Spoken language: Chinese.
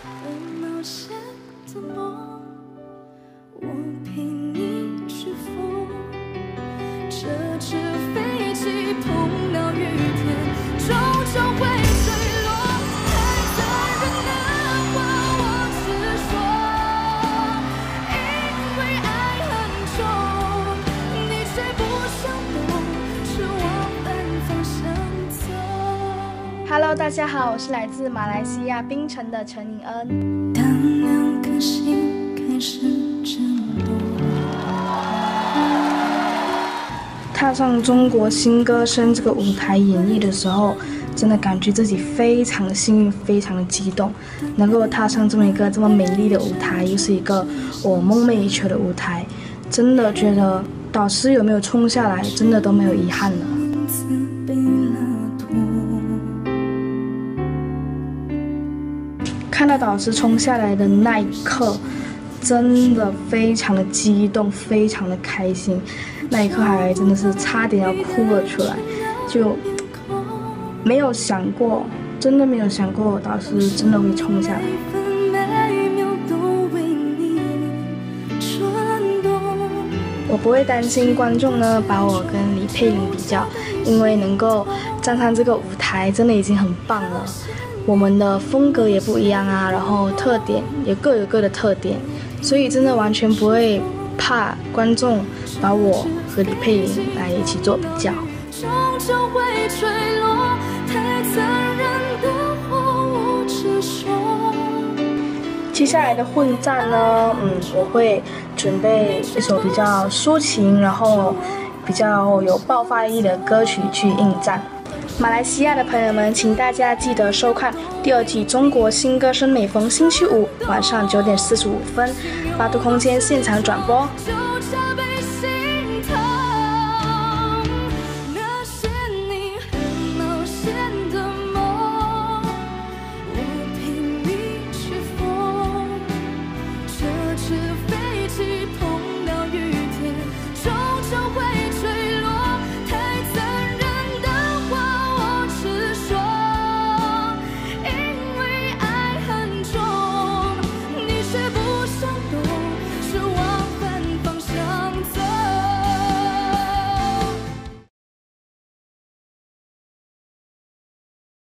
很冒险的梦，我陪你去疯。这只飞机。Hello，大家好，我是来自马来西亚槟城的陈颖恩。当两颗心开始震动，踏上中国新歌声这个舞台演绎的时候，真的感觉自己非常的幸运，非常的激动，能够踏上这么一个这么美丽的舞台，又是一个我梦寐以求的舞台，真的觉得导师有没有冲下来，真的都没有遗憾了。看到导师冲下来的那一刻，真的非常的激动，非常的开心。那一刻还真的是差点要哭了出来，就没有想过，真的没有想过导师真的会冲下来。我不会担心观众呢把我跟李佩玲比较，因为能够站上这个舞台，真的已经很棒了。我们的风格也不一样啊，然后特点也各有各的特点，所以真的完全不会怕观众把我和李佩玲来一起做比较。接下来的混战呢，嗯，我会准备一首比较抒情，然后比较有爆发力的歌曲去应战。马来西亚的朋友们，请大家记得收看第二季《中国新歌声》，每逢星期五晚上九点四十五分，八度空间现场转播。